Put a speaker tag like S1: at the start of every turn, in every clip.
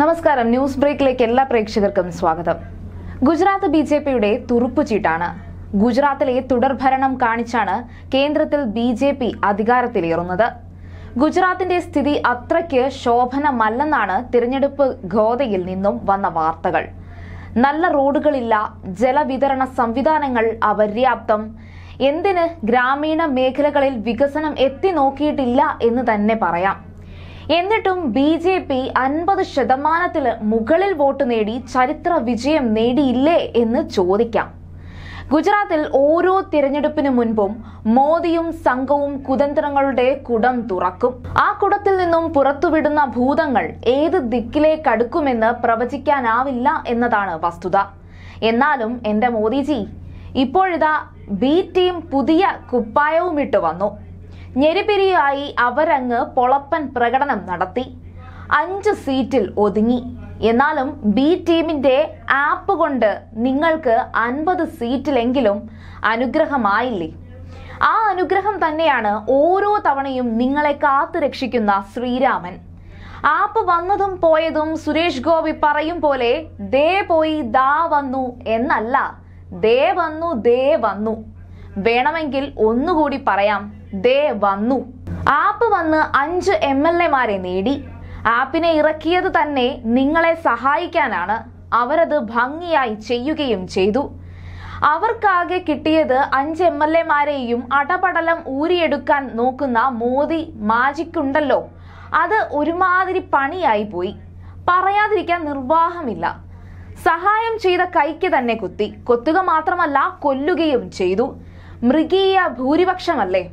S1: നമസ്കാരം. ന്യൂസ് ബ്രേക്കിലേക്ക് എല്ലാ പ്രേക്ഷകർക്കും സ്വാഗതം. ഗുജറാത്ത് ബി ജെ പിയുടെ തുറുപ്പുചീട്ടാണ്. ഗുജറാത്തിലെ തുടർഭരണം കാണിച്ചാണ് കേന്ദ്രത്തിൽ ബി ജെ പി അധികാരത്തിലേറുന്നത്. ഗുജറാത്തിന്റെ സ്ഥിതി അത്രയ്ക്ക് ശോഭനമല്ലെന്നാണ് തിരഞ്ഞെടുപ്പ് ഗോതയിൽ നിന്നും വന്ന വാർത്തകൾ. നല്ല റോഡുകളില്ല ജലവിതരണ സംവിധാനങ്ങൾ അപര്യാപ്തം. എന്തിന് ഗ്രാമീണ മേഖലകളിൽ വികസനം എത്തി നോക്കിയിട്ടില്ല എന്ന് തന്നെ പറയാം. എന്നിട്ടും ബി ജെ പി അൻപത് ശതമാനത്തിന് മുകളിൽ വോട്ട് നേടി ചരിത്ര വിജയം നേടിയില്ലേ എന്ന് ചോദിക്കാം. ഗുജറാത്തിൽ ഓരോ തിരഞ്ഞെടുപ്പിനു മുൻപും മോദിയും സംഘവും കുതന്ത്രങ്ങളുടെ കുടം തുറക്കും. ആ കുടത്തിൽ നിന്നും പുറത്തുവിടുന്ന ഭൂതങ്ങൾ ഏത് ദിക്കിലേക്കടുക്കുമെന്ന് പ്രവചിക്കാനാവില്ല എന്നതാണ് വസ്തുത. എന്നാലും എന്റെ മോദിജി ഇപ്പോഴിതാ ബി ടീം പുതിയ കുപ്പായവും ഇട്ട് വന്നു. ഞെരിപിരിയായി അവരങ്ങ് പൊളപ്പൻ പ്രകടനം നടത്തി. അഞ്ച് സീറ്റിൽ ഒതുങ്ങി. എന്നാലും ബി ടീമിന്റെ ആപ്പ് കൊണ്ട് നിങ്ങൾക്ക് അൻപത് സീറ്റിലെങ്കിലും അനുഗ്രഹമായില്ലേ? ആ അനുഗ്രഹം തന്നെയാണ് ഓരോ തവണയും നിങ്ങളെ കാത്തു രക്ഷിക്കുന്ന ശ്രീരാമൻ. ആപ്പ് വന്നതും പോയതും സുരേഷ് ഗോപി പറയും പോലെ ദേ പോയി ദാ വന്നു എന്നല്ല. ദേ വന്നു ദേ വന്നു. വേണമെങ്കിൽ ഒന്നുകൂടി പറയാം ദേ വന്നു. ആപ്പ് വന്ന് അഞ്ച് എം എൽ എമാരെ നേടി. ആപ്പിനെ ഇറക്കിയത് തന്നെ നിങ്ങളെ സഹായിക്കാനാണ് അവരത് ഭംഗിയായി ചെയ്യുകയും ചെയ്തു. അവർക്കാകെ കിട്ടിയത് അഞ്ച് എം എൽ എമാരെയും അടപടലം ഊരിയെടുക്കാൻ നോക്കുന്ന മോദി മാജിക്കുണ്ടല്ലോ. അത് ഒരുമാതിരി പണിയായി പോയി. പറയാതിരിക്കാൻ നിർവാഹമില്ല. സഹായം ചെയ്ത കൈക്ക് തന്നെ കുത്തി. കൊത്തുക മാത്രമല്ല കൊല്ലുകയും ചെയ്തു. മൃഗീയ ഭൂരിപക്ഷമല്ലേ?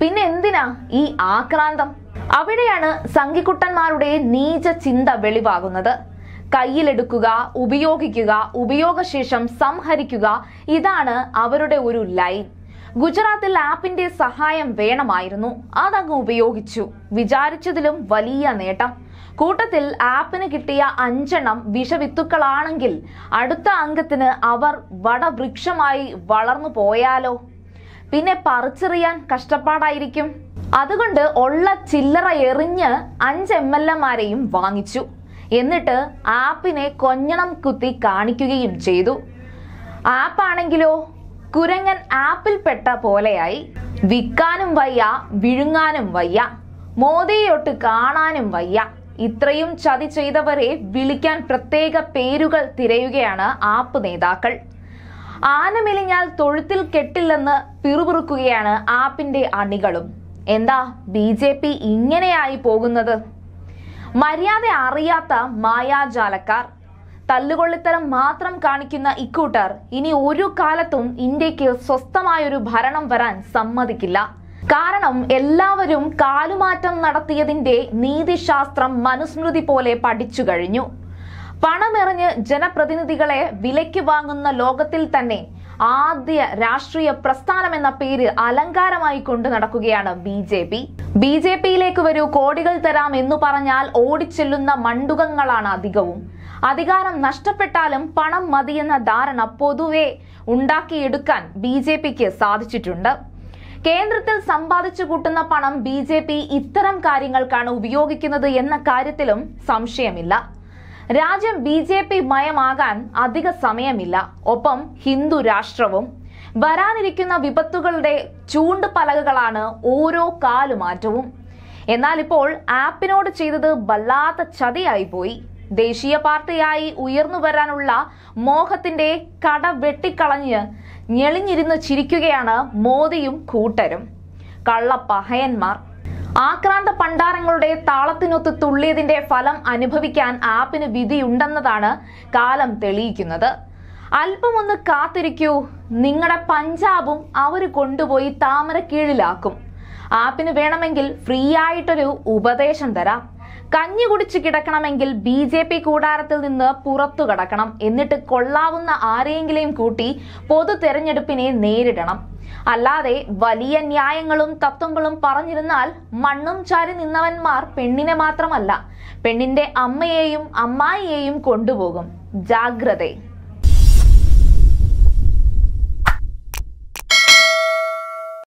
S1: പിന്നെ എന്തിനാ ഈ ആക്രാന്തം? അവിടെയാണ് സംഘിക്കുട്ടന്മാരുടെ നീച ചിന്ത വെളിവാകുന്നത്. കയ്യിലെടുക്കുക ഉപയോഗിക്കുക ഉപയോഗശേഷം സംഹരിക്കുക ഇതാണ് അവരുടെ ഒരു ലൈൻ ഗുജറാത്തിൽ ആപ്പിന്റെ സഹായം വേണമായിരുന്നു. അതങ്ങ് ഉപയോഗിച്ചു. വിചാരിച്ചതിലും വലിയ നേട്ടം. കൂട്ടത്തിൽ ആപ്പിന് കിട്ടിയ അഞ്ചെണ്ണം വിഷവിത്തുക്കളാണെങ്കിൽ അടുത്ത അംഗത്തിന് അവർ വടവൃക്ഷമായി വളർന്നു പോയാലോ? പിന്നെ പറിച്ചെറിയാൻ കഷ്ടപ്പാടായിരിക്കും. അതുകൊണ്ട് ഉള്ള ചില്ലറ എറിഞ്ഞ് അഞ്ച് എം എൽ എമാരെയും വാങ്ങിച്ചു. എന്നിട്ട് ആപ്പിനെ കൊഞ്ഞണം കുത്തി കാണിക്കുകയും ചെയ്തു. ആപ്പാണെങ്കിലോ? കുരങ്ങൻ ആപ്പിൽപ്പെട്ട പോലെയായി വിൽക്കാനും വയ്യ വിഴുങ്ങാനും വയ്യ മോദിയൊട്ട് കാണാനും വയ്യ. ഇത്രയും ചതി ചെയ്തവരെ വിളിക്കാൻ പ്രത്യേക പേരുകൾ തിരയുകയാണ് ആപ്പ് നേതാക്കൾ. ആന മെലിഞ്ഞാൽ തൊഴുത്തിൽ കെട്ടില്ലെന്ന് പിറുപിറുക്കുകയാണ് ആപ്പിന്റെ അണികളും. എന്താ ബി ജെ പി ഇങ്ങനെയായി പോകുന്നത്? മര്യാദ അറിയാത്ത മായാജാലക്കാർ. തല്ലുകൊള്ളിത്തരം മാത്രം കാണിക്കുന്ന ഇക്കൂട്ടർ ഇനി ഒരു കാലത്തും ഇന്ത്യയ്ക്ക് സ്വസ്ഥമായൊരു ഭരണം വരാൻ സമ്മതിക്കില്ല. കാരണം എല്ലാവരും കാലുമാറ്റം നടത്തിയതിന്റെ നീതിശാസ്ത്രം മനുസ്മൃതി പോലെ പഠിച്ചു കഴിഞ്ഞു. പണമെറിഞ്ഞ് ജനപ്രതിനിധികളെ വിലയ്ക്ക് വാങ്ങുന്ന ലോകത്തിൽ തന്നെ ആദ്യ രാഷ്ട്രീയ പ്രസ്ഥാനം എന്ന പേര് അലങ്കാരമായി കൊണ്ട് നടക്കുകയാണ് B J P. B J പിയിലേക്ക് വരൂ കോടികൾ തരാം എന്ന് പറഞ്ഞാൽ ഓടിച്ചെല്ലുന്ന മണ്ടുകങ്ങളാണ് അധികവും. അധികാരം നഷ്ടപ്പെട്ടാലും പണം മതിയെന്ന ധാരണ പൊതുവെ ഉണ്ടാക്കിയെടുക്കാൻ ബി ജെ പിക്ക് സാധിച്ചിട്ടുണ്ട്. കേന്ദ്രത്തിൽ സമ്പാദിച്ചു കൂട്ടുന്ന പണം ബി ജെ പി ഇത്തരം കാര്യങ്ങൾക്കാണ് ഉപയോഗിക്കുന്നത് എന്ന കാര്യത്തിലും സംശയമില്ല. രാജ്യം ബി ജെ പി മയമാകാൻ അധിക സമയമില്ല. ഒപ്പം ഹിന്ദു രാഷ്ട്രവും വരാനിരിക്കുന്ന വിപത്തുകളുടെ ചൂണ്ട് പലകകളാണ് ഓരോ കാലുമാറ്റവും. എന്നാൽ ഇപ്പോൾ ആപ്പിനോട് ചെയ്തത് വല്ലാത്ത ചതിയായി പോയി ദേശീയ പാർട്ടിയായി ഉയർന്നു വരാനുള്ള മോഹത്തിന്റെ കട വെട്ടിക്കളഞ്ഞ് ഞെളിഞ്ഞിരുന്ന് ചിരിക്കുകയാണ് മോദിയും കൂട്ടരും. കള്ളപ്പഹയന്മാർ. ആക്രാന്ത പണ്ടാരങ്ങളുടെ താളത്തിനൊത്ത് തുള്ളിയതിന്റെ ഫലം അനുഭവിക്കാൻ ആപ്പിന് വിധിയുണ്ടെന്നതാണ് കാലം തെളിയിക്കുന്നത്. അല്പമൊന്ന് കാത്തിരിക്കൂ. നിങ്ങളുടെ പഞ്ചാബും അവർ കൊണ്ടുപോയി താമരക്കീഴിലാക്കും. ആപ്പിന് വേണമെങ്കിൽ ഫ്രീ ആയിട്ടൊരു ഉപദേശം തരാം. കഞ്ഞി കുടിച്ച് കിടക്കണമെങ്കിൽ ബി ജെ പി കൂടാരത്തിൽ നിന്ന് പുറത്തു കടക്കണം. എന്നിട്ട് കൊള്ളാവുന്ന ആരെയെങ്കിലും കൂട്ടി പൊതു തെരഞ്ഞെടുപ്പിനെ നേരിടണം. അല്ലാതെ വലിയ ന്യായങ്ങളും തത്വങ്ങളും പറഞ്ഞിരുന്നാൽ മണ്ണും ചാരി നിന്നവന്മാർ പെണ്ണിനെ മാത്രമല്ല പെണ്ണിന്റെ അമ്മയെയും അമ്മായിയെയും കൊണ്ടുപോകും. ജാഗ്രത.